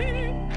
You.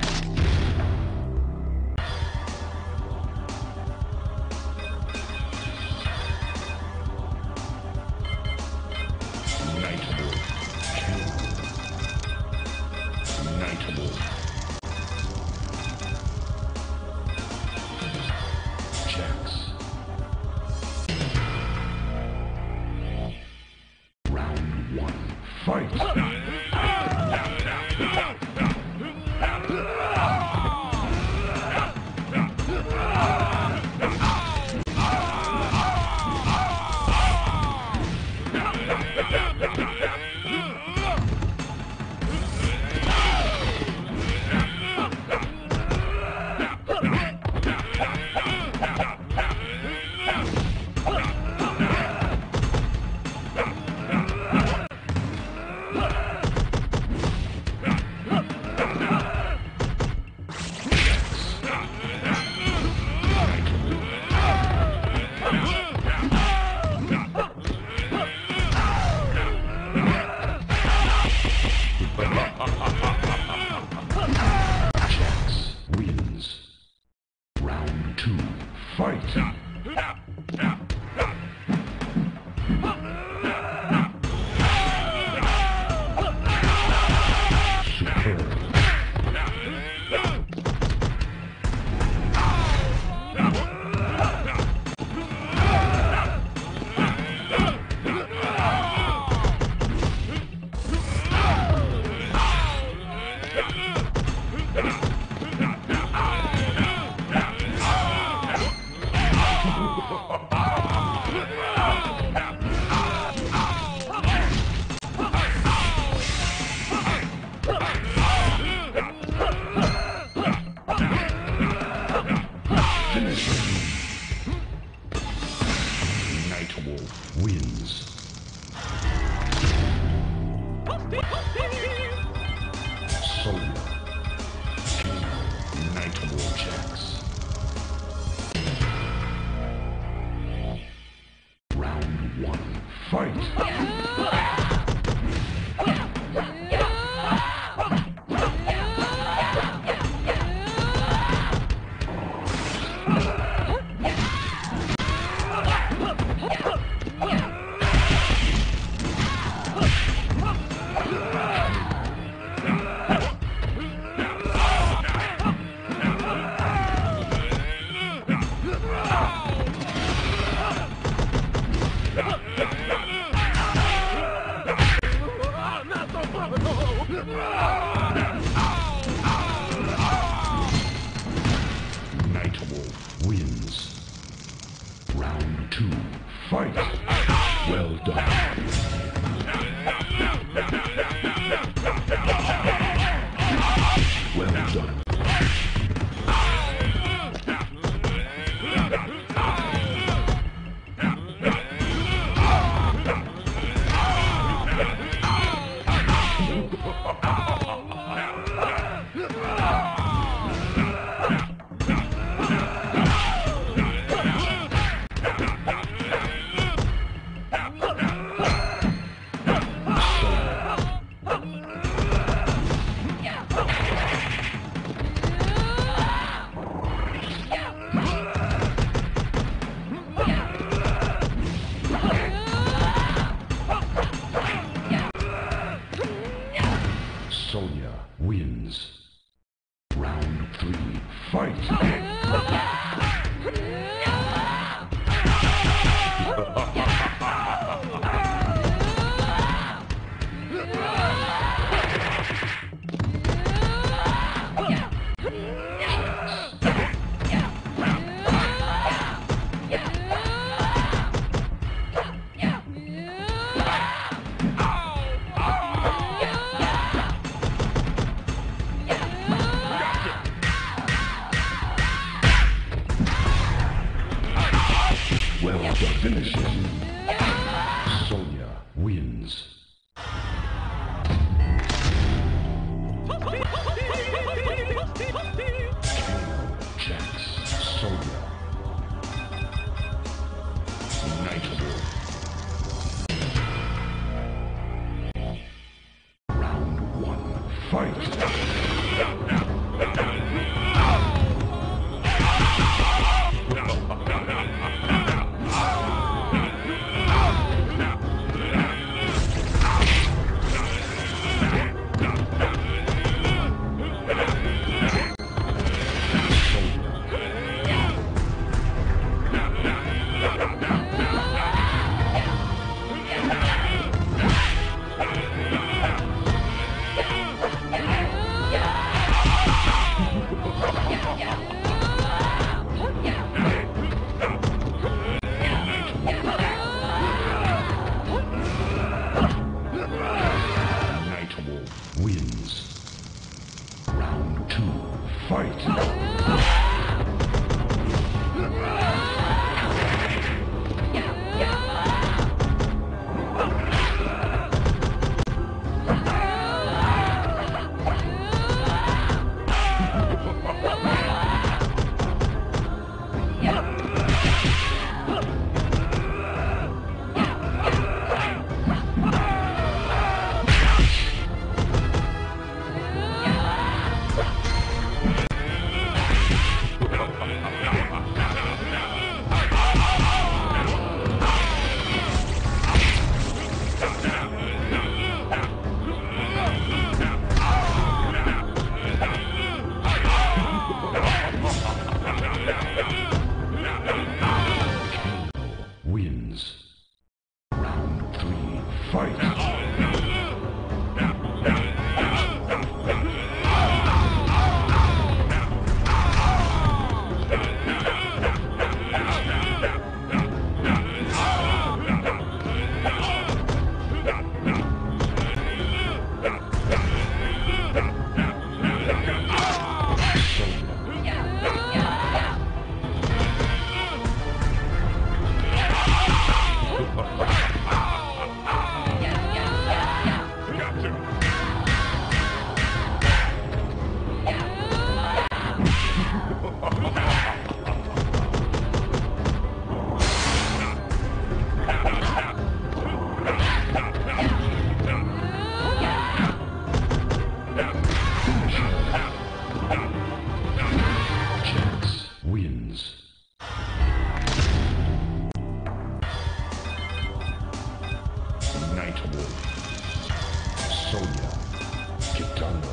Kitana. Jax.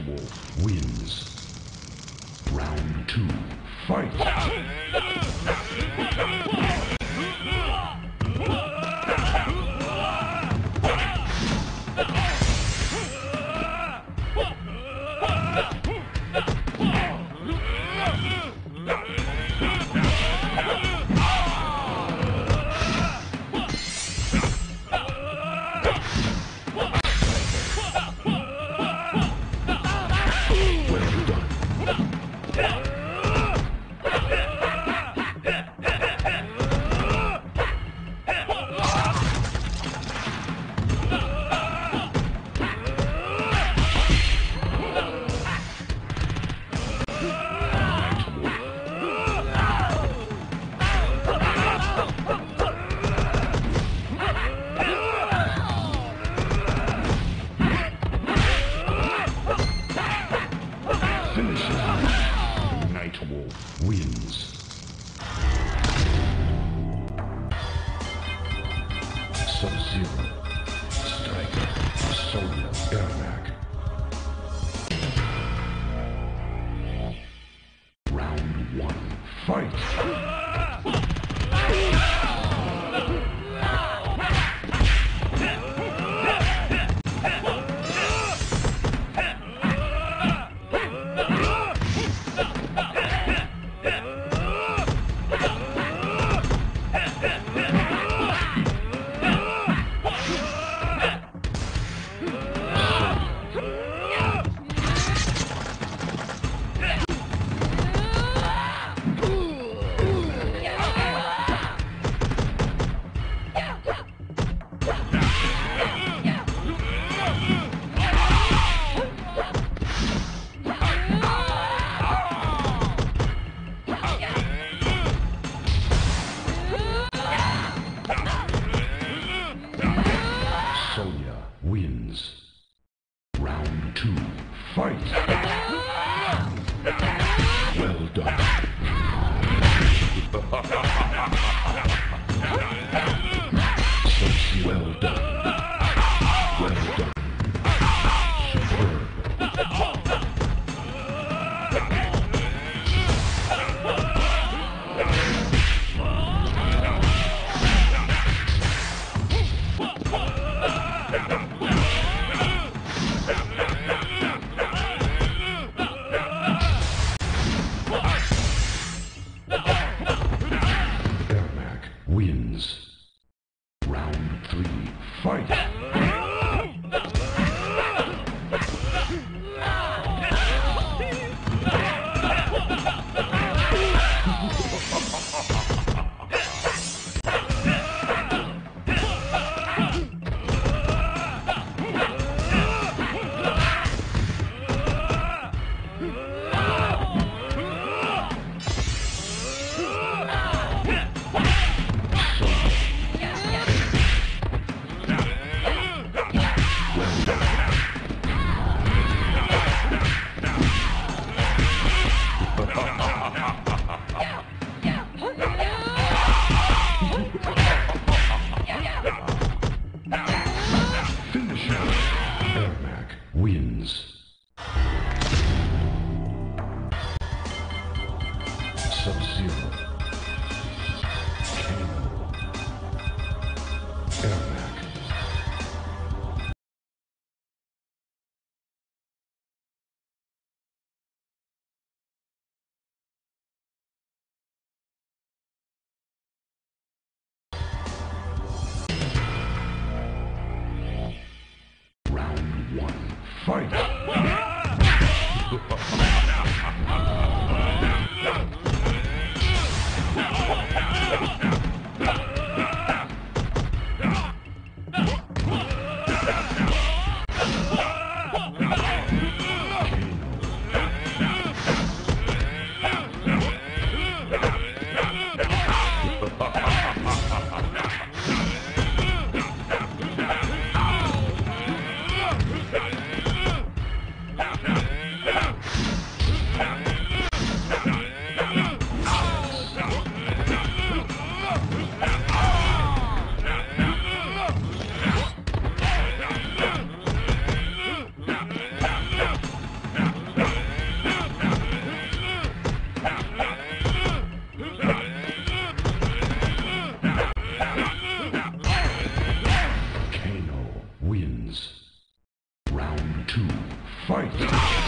Nightwolf wins. Round two. Fight! fight.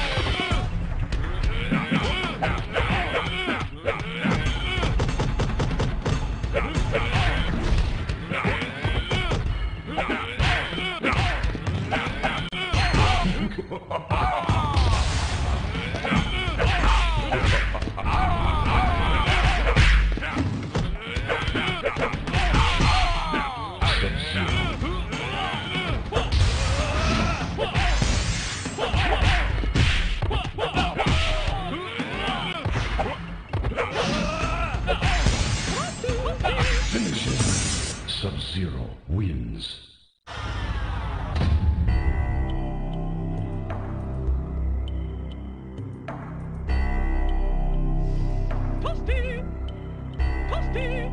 Night